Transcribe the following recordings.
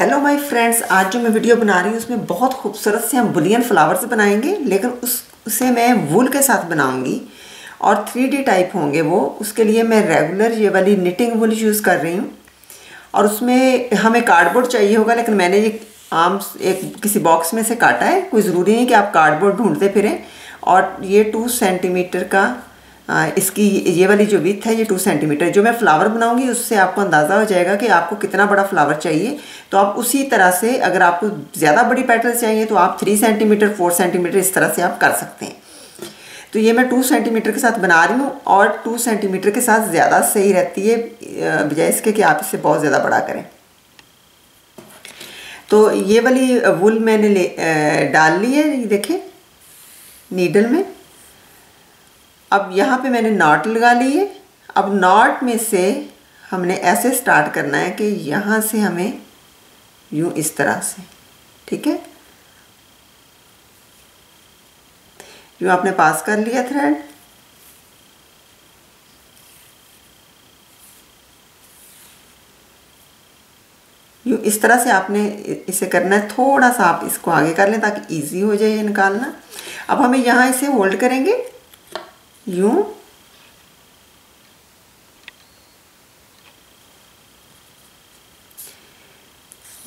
Hello my friends आज जो मैं वीडियो बना रही हूँ, उसमें बहुत खूबसूरत से हम बुलियन फ्लावर्स बनाएँगे, लेकिन उस, उसे मैं वूल के साथ बनाऊँगी और थ्री डी टाइप होंगे वो। उसके लिए मैं रेगुलर ये वाली निटिंग वूल यूज़ कर रही हूँ। और उसमें हमें कार्डबोर्ड चाहिए होगा, लेकिन मैंने ये आम एक, किसी बॉक्स में से काटा है। कोई ज़रूरी नहीं कि आप कार्डबोर्ड ढूंढते फिरें। और ये टू सेंटीमीटर का इसकी ये वाली जो विथ है, ये टू सेंटीमीटर जो मैं फ्लावर बनाऊँगी, उससे आपको अंदाज़ा हो जाएगा कि आपको कितना बड़ा फ्लावर चाहिए। तो आप उसी तरह से अगर आपको ज़्यादा बड़ी पेटल्स चाहिए तो आप थ्री सेंटीमीटर फोर सेंटीमीटर इस तरह से आप कर सकते हैं। तो ये मैं टू सेंटीमीटर के साथ बना रही हूँ और टू सेंटीमीटर के साथ ज़्यादा सही रहती है बजाय इसके कि आप इसे बहुत ज़्यादा बड़ा करें। तो ये वाली वुल मैंने ले डाल ली है देखें नीडल में। अब यहाँ पे मैंने नॉट लगा ली है। अब नॉट में से हमने ऐसे स्टार्ट करना है कि यहाँ से हमें यूँ इस तरह से, ठीक है? यूँ आपने पास कर लिया थ्रेड यूँ इस तरह से आपने इसे करना है। थोड़ा सा आप इसको आगे कर लें ताकि इजी हो जाए ये निकालना। अब हमें यहाँ इसे होल्ड करेंगे। यूँ।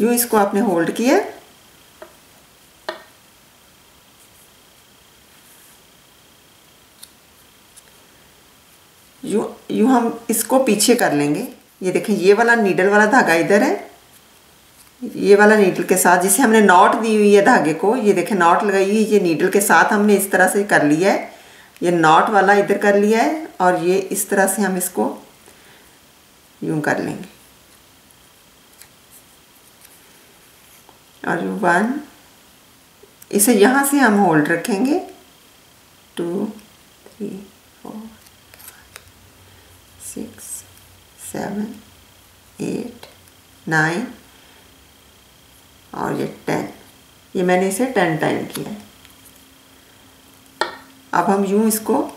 यूँ इसको आपने होल्ड किया। यूँ यूँ हम इसको पीछे कर लेंगे। ये देखें, ये वाला नीडल वाला धागा इधर है। ये वाला नीडल के साथ, जिसे हमने नॉट दी हुई है धागे को, ये देखें नॉट लगाई हुई ये नीडल के साथ हमने इस तरह से कर लिया है। ये नॉट वाला इधर कर लिया है और ये इस तरह से हम इसको यूँ कर लेंगे। और वन इसे यहाँ से हम होल्ड रखेंगे। Two three four six seven eight nine और ये टेन ये मैंने इसे टेन टाइम किया है। अब हम यूँ इसको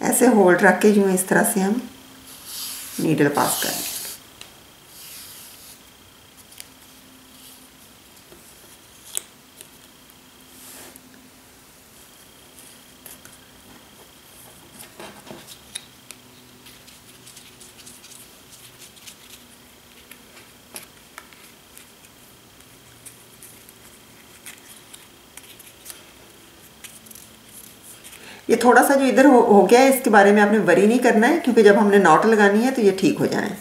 ऐसे होल्ड रख के यूँ इस तरह से हम नीडल पास करें ये थोड़ा सा जो इधर हो, हो गया है इसके बारे में आपने वरी नहीं करना है क्योंकि जब हमने नॉट लगानी है तो ये ठीक हो जाए।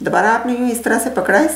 दोबारा आपने यूँ इस तरह से पकड़ा है?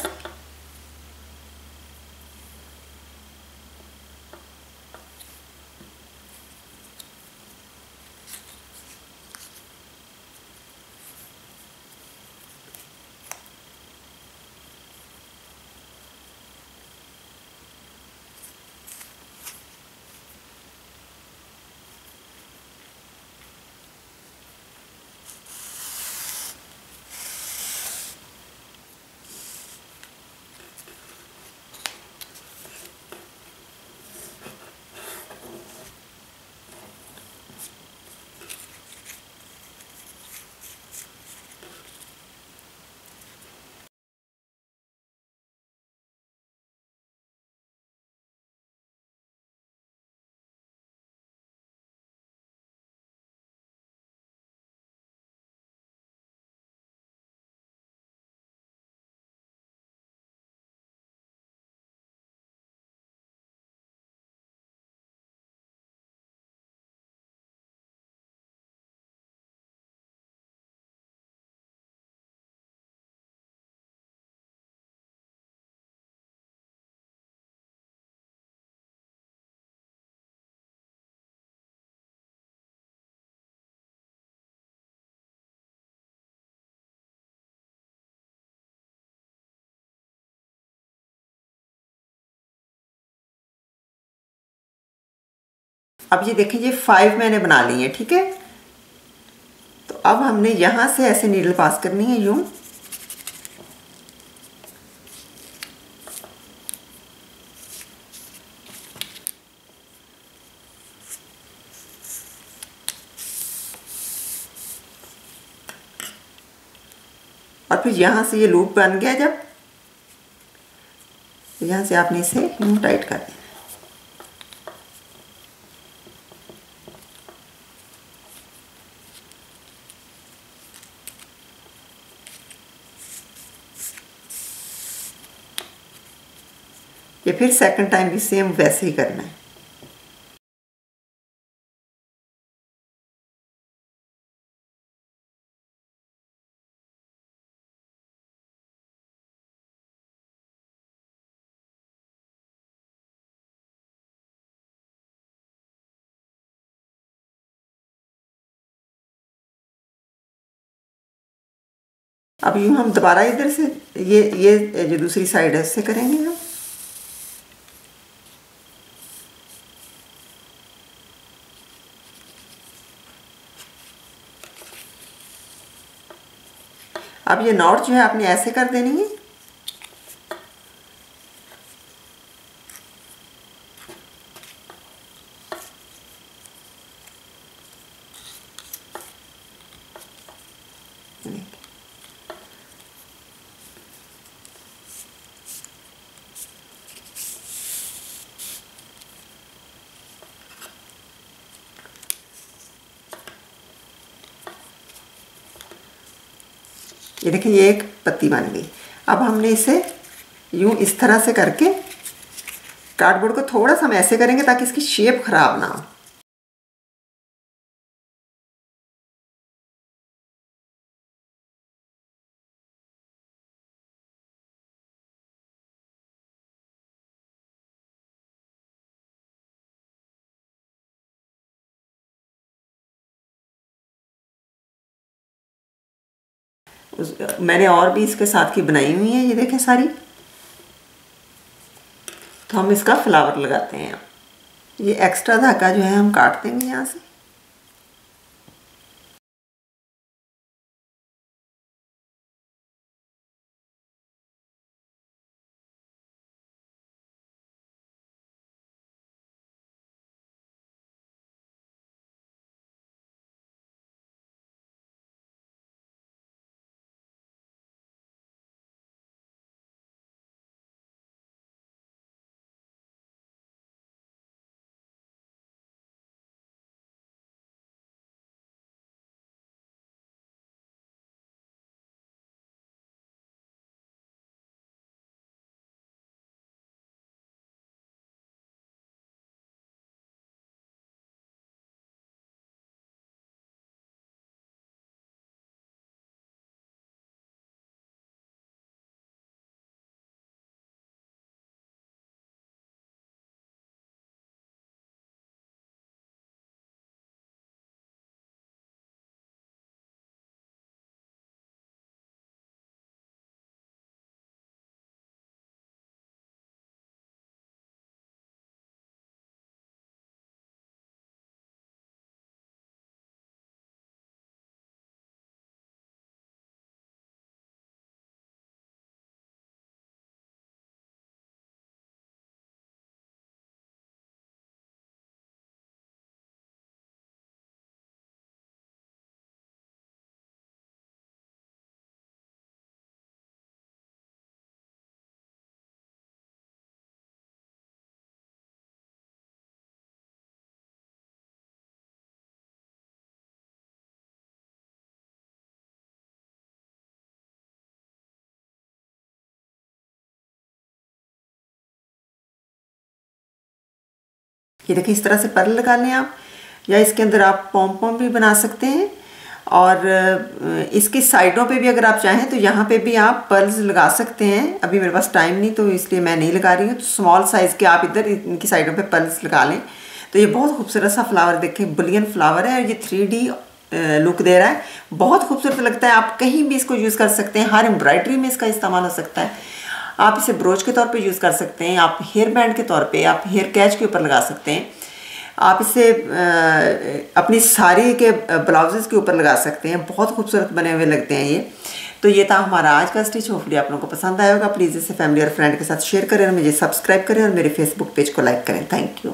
अब ये देखें ये फाइव मैंने बना ली है, ठीक है? तो अब हमने यहाँ से ऐसे नीडल पास करनी है, यूँ। और फिर यहाँ से ये लूप बन गया जब। यहाँ से आपने इसे यूँ टाइट कर दिया। ये फिर सेकंड टाइम भी सेम वैसे ही करना है। अब यूँ हम दोबारा इधर से ये ये जो दूसरी साइड है उससे करेंगे हम। अब ये नॉट जो है आपने ऐसे कर देनी है। ये देखिए, ये एक पत्ती बन गई। अब हमने इसे यूँ इस तरह से करके कार्डबोर्ड को थोड़ा सा हम ऐसे करेंगे ताकि इसकी शेप ख़राब ना हो। मैंने और भी इसके साथ की बनाई हुई है, ये देखें सारी। तो हम इसका फ्लावर लगाते हैं। ये एक्स्ट्रा धागा जो है हम काट देंगे यहाँ से। ये देखिए इस तरह से पर्ल लगा लें आप, या इसके अंदर आप पॉम पॉम भी बना सकते हैं। और इसकी साइडों पे भी अगर आप चाहें तो यहाँ पे भी आप पर्ल्स लगा सकते हैं। अभी मेरे पास टाइम नहीं तो इसलिए मैं नहीं लगा रही हूँ। तो स्मॉल साइज़ के आप इधर इनकी साइडों पे पर्ल्स लगा लें। तो ये बहुत खूबसूरत सा फ्लावर देखें बुलियन फ्लावर है और ये थ्री लुक दे रहा है। बहुत खूबसूरत लगता है। आप कहीं भी इसको यूज़ कर सकते हैं। हर एम्ब्रॉयडरी में इसका इस्तेमाल हो सकता है। आप इसे ब्रोच के तौर पे यूज़ कर सकते हैं, आप हेयर बैंड के तौर पे, आप हेयर कैच के ऊपर लगा सकते हैं। आप इसे अपनी साड़ी के ब्लाउजेज़ के ऊपर लगा सकते हैं, बहुत खूबसूरत बने हुए लगते हैं ये। तो ये था हमारा आज का स्टिच, होपफुली आप लोगों को पसंद आएगा प्लीज़ इसे फैमिली और फ्रेंड के साथ शेयर करें और मुझे सब्सक्राइब करें और मेरे फेसबुक पेज को लाइक करें। Thank you.